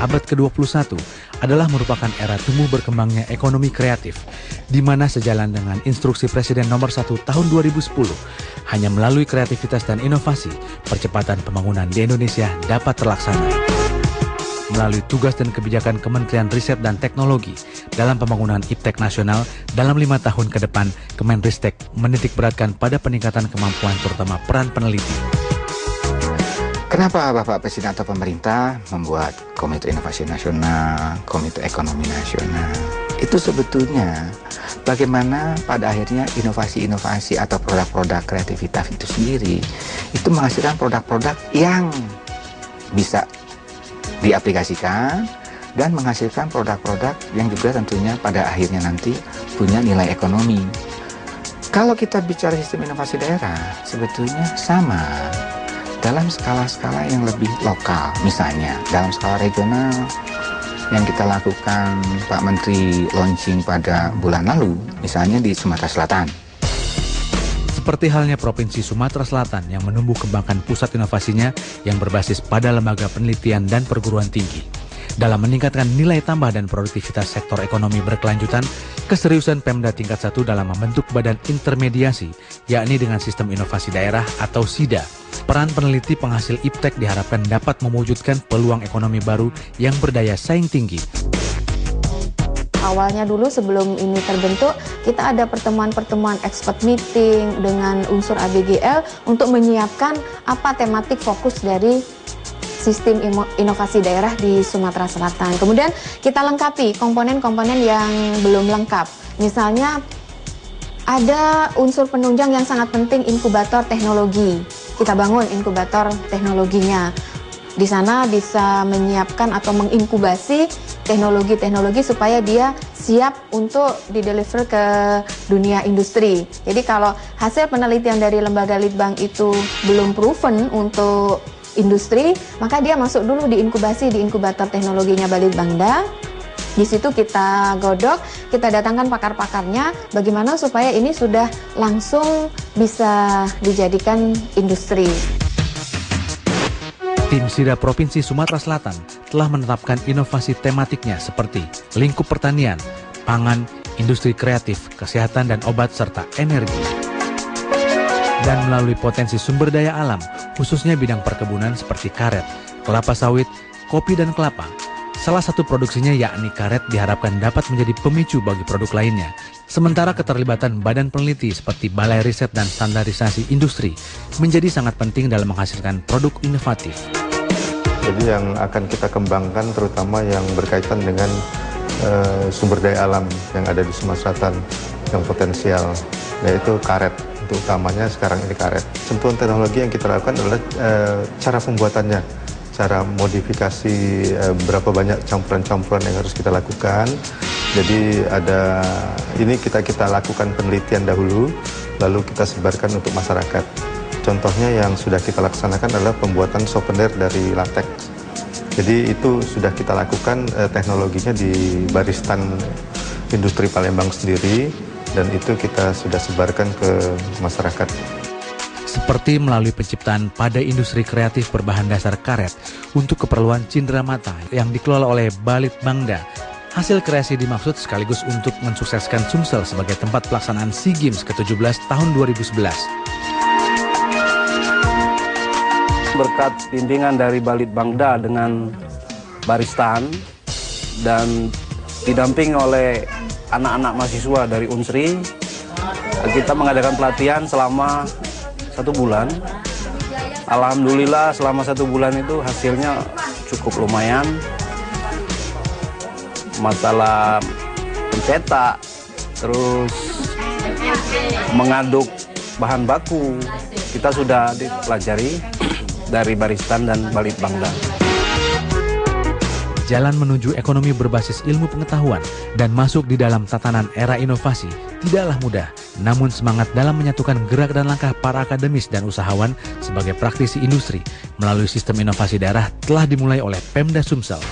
abad ke-21 adalah merupakan era tumbuh berkembangnya ekonomi kreatif, di mana sejalan dengan instruksi Presiden nomor 1 tahun 2010, hanya melalui kreativitas dan inovasi, percepatan pembangunan di Indonesia dapat terlaksana melalui tugas dan kebijakan Kementerian Riset dan Teknologi dalam pembangunan IPTEK nasional dalam lima tahun ke depan, Kemenristek menitik beratkan pada peningkatan kemampuan terutama peran peneliti. Kenapa Bapak Presiden atau pemerintah membuat Komite Inovasi Nasional, Komite Ekonomi Nasional? Itu sebetulnya bagaimana pada akhirnya inovasi-inovasi atau produk-produk kreativitas itu sendiri itu menghasilkan produk-produk yang bisa diaplikasikan dan menghasilkan produk-produk yang juga tentunya pada akhirnya nanti punya nilai ekonomi. Kalau kita bicara sistem inovasi daerah, sebetulnya sama dalam skala-skala yang lebih lokal. Misalnya, dalam skala regional yang kita lakukan Pak Menteri launching pada bulan lalu, misalnya di Sumatera Selatan. Seperti halnya Provinsi Sumatera Selatan yang menumbuh kembangkan pusat inovasinya yang berbasis pada lembaga penelitian dan perguruan tinggi. Dalam meningkatkan nilai tambah dan produktivitas sektor ekonomi berkelanjutan, keseriusan Pemda tingkat satu dalam membentuk badan intermediasi, yakni dengan sistem inovasi daerah atau SIDA. Peran peneliti penghasil IPTEK diharapkan dapat mewujudkan peluang ekonomi baru yang berdaya saing tinggi awalnya dulu sebelum ini terbentuk kita ada pertemuan-pertemuan expert meeting dengan unsur ABGL untuk menyiapkan apa tematik fokus dari sistem inovasi daerah di Sumatera Selatan. Kemudian kita lengkapi komponen-komponen yang belum lengkap. Misalnya ada unsur penunjang yang sangat penting inkubator teknologi. Kita bangun inkubator teknologinya. Di sana bisa menyiapkan atau menginkubasi teknologi-teknologi supaya dia siap untuk dideliver ke dunia industri. Jadi kalau hasil penelitian dari lembaga litbang itu belum proven untuk industri, maka dia masuk dulu di inkubasi di inkubator teknologinya Balitbangda. Di situ kita godok, kita datangkan pakar-pakarnya, bagaimana supaya ini sudah langsung bisa dijadikan industri. Tim SIDA Provinsi Sumatera Selatan telah menetapkan inovasi tematiknya seperti lingkup pertanian, pangan, industri kreatif, kesehatan dan obat, serta energi. Dan melalui potensi sumber daya alam, khususnya bidang perkebunan seperti karet, kelapa sawit, kopi dan kelapa, Salah satu produksinya yakni karet diharapkan dapat menjadi pemicu bagi produk lainnya. Sementara keterlibatan badan peneliti seperti Balai Riset dan Standarisasi Industri menjadi sangat penting dalam menghasilkan produk inovatif. Jadi yang akan kita kembangkan terutama yang berkaitan dengan uh, sumber daya alam yang ada di Sumatera Selatan yang potensial, yaitu karet. Utamanya sekarang ini karet. Sentuhan teknologi yang kita lakukan adalah uh, cara pembuatannya cara modifikasi uh, berapa banyak campuran-campuran yang harus kita lakukan. Jadi ada ini kita kita lakukan penelitian dahulu, lalu kita sebarkan untuk masyarakat. Contohnya yang sudah kita laksanakan adalah pembuatan souvenir dari latex. Jadi itu sudah kita lakukan uh, teknologinya di Baristan Industri Palembang sendiri dan itu kita sudah sebarkan ke masyarakat seperti melalui penciptaan pada industri kreatif berbahan dasar karet untuk keperluan cindera mata yang dikelola oleh Balit Bangda. Hasil kreasi dimaksud sekaligus untuk mensukseskan Sumsel sebagai tempat pelaksanaan SEA Games ke-17 tahun 2011. Berkat bimbingan dari Balit Bangda dengan Baristan dan didamping oleh anak-anak mahasiswa dari Unsri, kita mengadakan pelatihan selama satu bulan. Alhamdulillah selama satu bulan itu hasilnya cukup lumayan. Masalah pencetak terus mengaduk bahan baku. Kita sudah dipelajari dari Baristan dan Balit Bangda. Jalan menuju ekonomi berbasis ilmu pengetahuan dan masuk di dalam tatanan era inovasi tidaklah mudah. Namun semangat dalam menyatukan gerak dan langkah para akademis dan usahawan sebagai praktisi industri melalui sistem inovasi daerah telah dimulai oleh Pemda Sumsel.